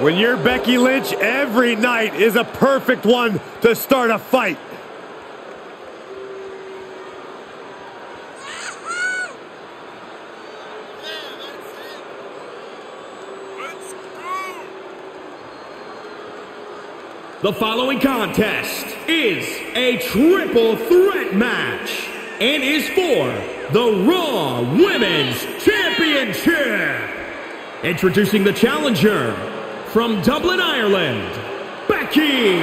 when you're Becky Lynch, every night is a perfect one to start a fight. The following contest is a triple threat match and is for the Raw Women's Championship. Introducing the challenger from Dublin, Ireland, Becky Lynch.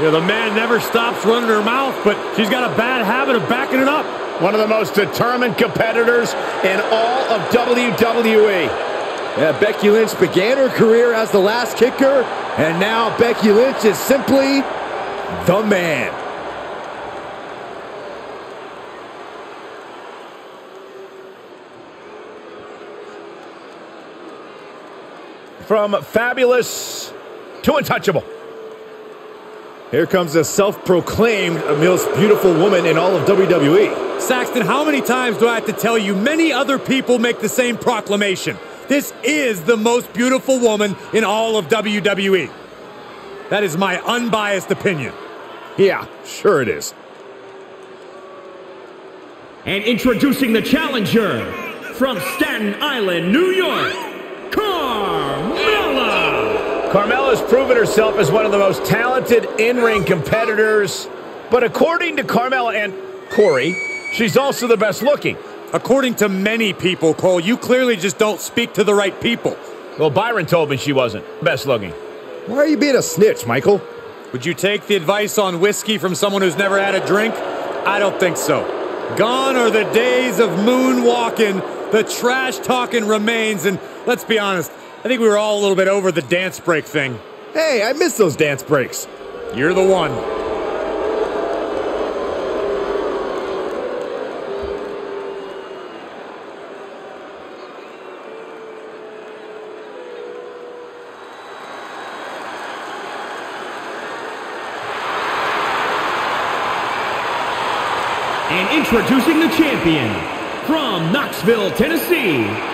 Yeah, the man never stops running her mouth, but she's got a bad habit of backing it up. One of the most determined competitors in all of WWE. Yeah, Becky Lynch began her career as the Lass Kicker, and now Becky Lynch is simply the man. From fabulous to untouchable. Here comes a self-proclaimed most beautiful woman in all of WWE. Saxton, how many times do I have to tell you many other people make the same proclamation? This is the most beautiful woman in all of WWE. That is my unbiased opinion. Yeah, sure it is. And introducing the challenger from Staten Island, New York, Carmella. Carmella's proven herself as one of the most talented in-ring competitors, but according to Carmella and Corey, she's also the best looking. According to many people, Cole, you clearly just don't speak to the right people. Well, Byron told me she wasn't best looking. Why are you being a snitch, Michael? Would you take the advice on whiskey from someone who's never had a drink? I don't think so. Gone are the days of moonwalking. The trash talking remains, and let's be honest, I think we were all a little bit over the dance break thing. Hey, I miss those dance breaks. You're the one. And introducing the champion from Knoxville, Tennessee,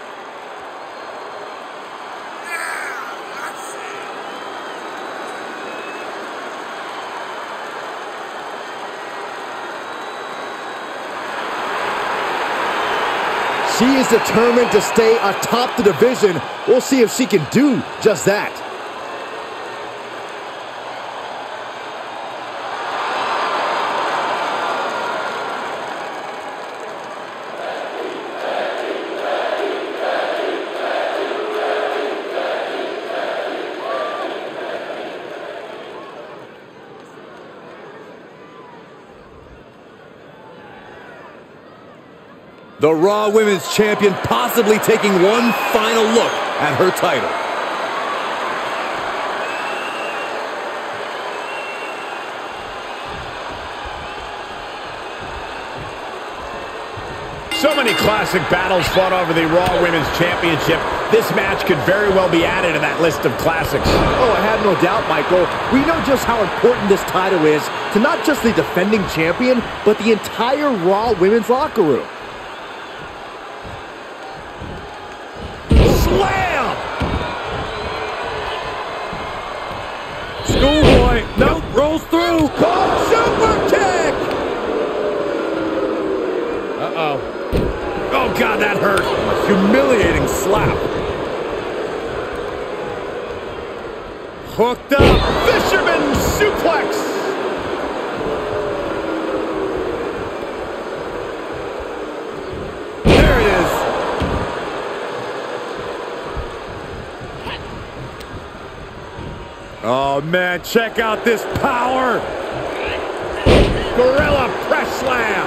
She is determined to stay atop the division. We'll see if she can do just that. The Raw Women's Champion possibly taking one final look at her title. So many classic battles fought over the Raw Women's Championship. This match could very well be added to that list of classics. Oh, I have no doubt, Michael. We know just how important this title is to not just the defending champion, but the entire Raw Women's locker room. Slam! Schoolboy, nope, rolls through. Called super kick! Uh-oh. Oh, God, that hurt. Humiliating slap. Hooked up. Fisherman suplex! There it is. Oh, man, check out this power. Gorilla press slam!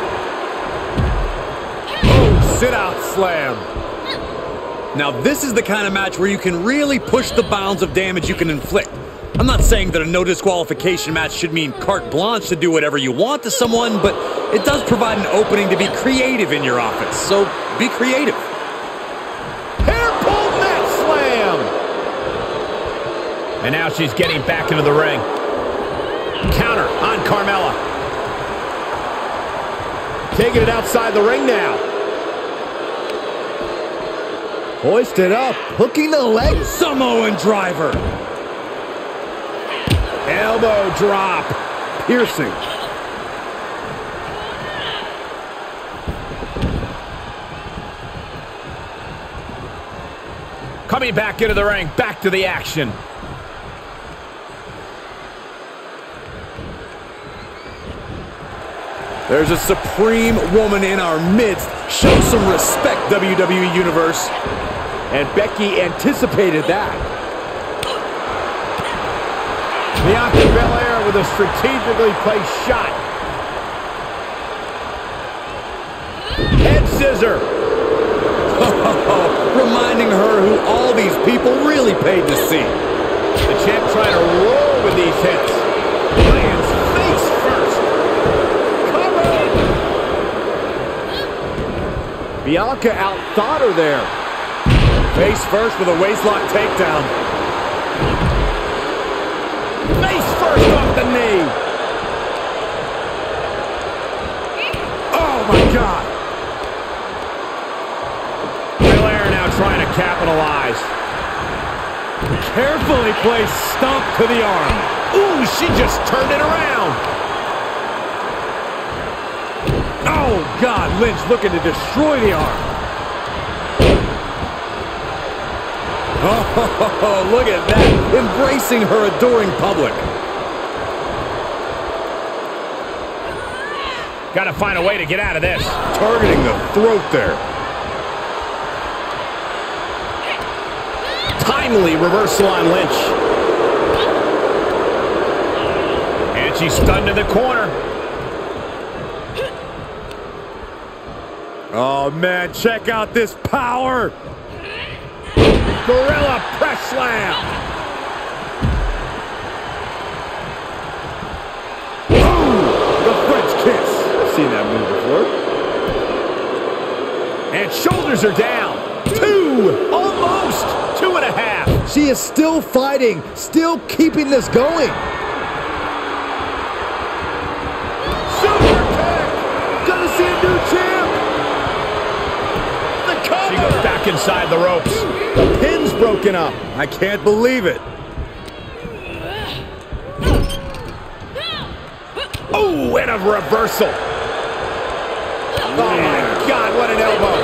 Oh, sit out slam. Now, this is the kind of match where you can really push the bounds of damage you can inflict. I'm not saying that a no disqualification match should mean carte blanche to do whatever you want to someone, but it does provide an opening to be creative in your offense. So be creative. And now she's getting back into the ring. Counter on Carmella. Taking it outside the ring now. Hoisted up, hooking the leg. Samoan driver. Elbow drop. Piercing. Coming back into the ring, back to the action. There's a supreme woman in our midst. Show some respect, WWE Universe. And Becky anticipated that. Bianca Belair with a strategically placed shot. Head scissor. Reminding her who all these people really paid to see. The champ trying to roll with these hits. Bianca outthought her there. Face first with a waistlock takedown. Face first off the knee. Oh my God. Belair now trying to capitalize. Carefully placed stomp to the arm. Ooh, she just turned it around. Oh God, Lynch looking to destroy the arm. Oh, look at that. Embracing her adoring public. Got to find a way to get out of this. Targeting the throat there. Timely reversal on Lynch. And she's stunned in the corner. Oh man, check out this power. Gorilla press slam. The French kiss. I've seen that move before. And shoulders are down. Two. Almost. Two and a half. She is still fighting, still keeping this going. Back inside the ropes. The pin's broken up. I can't believe it. Oh, and a reversal. Oh, my God, what an elbow.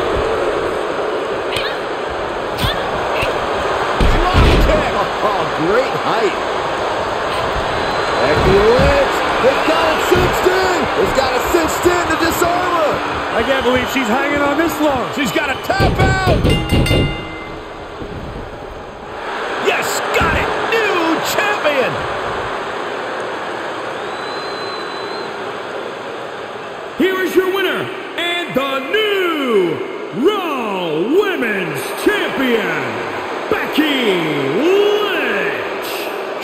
Drop kick. Oh, great height. Becky Lynch. It's got it cinched in. It's got it cinched in to disarm her. I can't believe she's hanging on this long. She's got to tap out.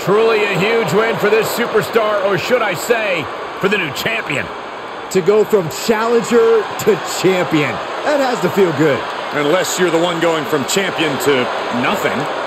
Truly a huge win for this superstar, or should I say, for the new champion. To go from challenger to champion. That has to feel good. Unless you're the one going from champion to nothing.